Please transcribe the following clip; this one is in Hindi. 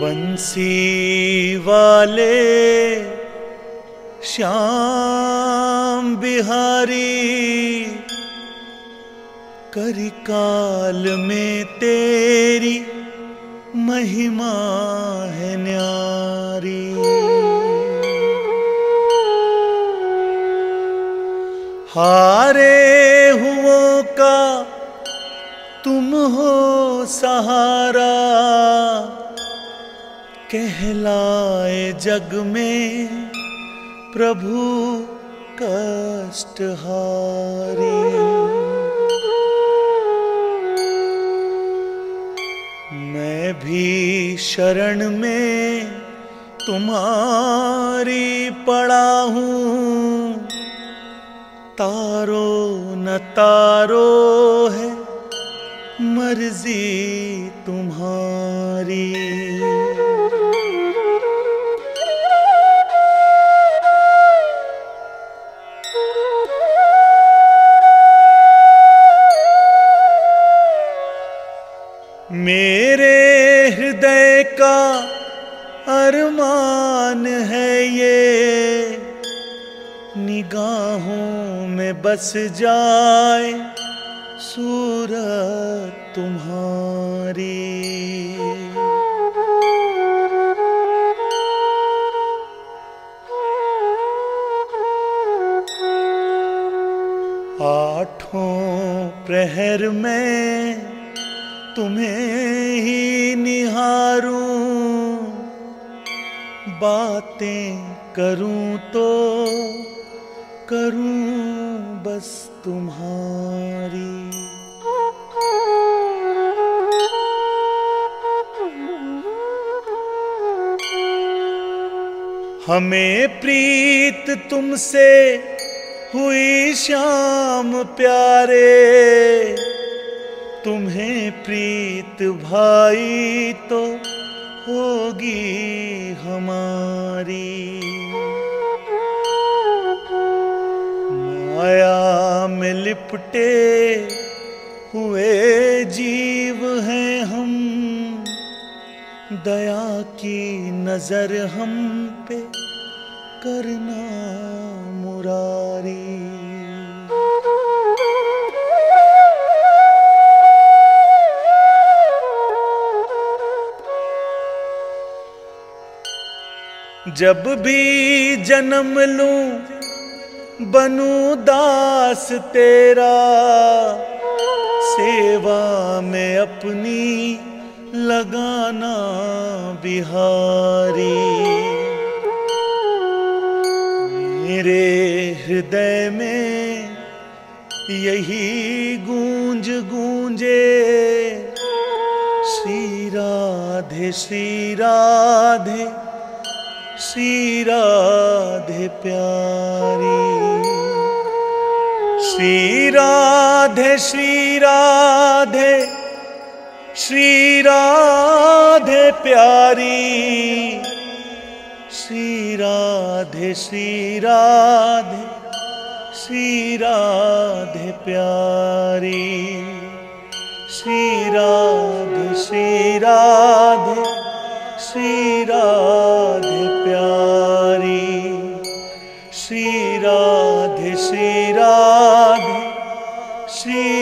बंसी वाले श्याम बिहारी करिकाल में तेरी महिमा है न्यारी। हारे हुओं का तुम हो सहारा, कहलाए जग में प्रभु कष्ट कष्टहारी। मैं भी शरण में तुम्हारी पड़ा हूँ। तारो न तारो है मर्ज़ी तुम्हारी। मेरे हृदय का अरमान है ये। निगाहों में बस जाए सूरत तुम्हारी। आठों प्रहर में तुम्हें ही निहारूं। बातें करूँ तो करूँ बस तुम्हारी। हमें प्रीत तुमसे हुई शाम प्यारे। तुम्हें प्रीत भाई तो होगी हमारी। माया में लिपटे हुए जीव हैं हम, दया की नज़र हम पे करना मुरारी। जब भी जन्म लूँ, बनू दास तेरा। सेवा में अपनी लगाना बिहारी। मेरे हृदय में यही गूंज गूंजे, श्री राधे श्री राधे। श्री राधे प्यारी। श्री राधे श्री राधे श्री राधे प्यारी। श्री राधे श्री राधे श्री राधे प्यारी। श्री राधे श्री राधे श्री राधे। श्री